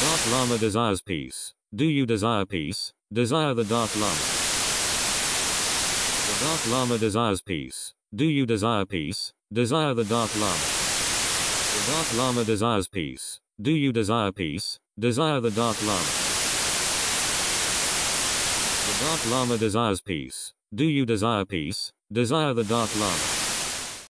Dark Lama desires peace. Do you desire peace? Desire the Dark Lama. The Dark Lama desires peace. Do you desire peace? Desire the Dark Lama. The Dark Lama desires peace. Do you desire peace? Desire the Dark Lama. The Dark Lama desires peace. Do you desire peace? Desire the Dark Lama.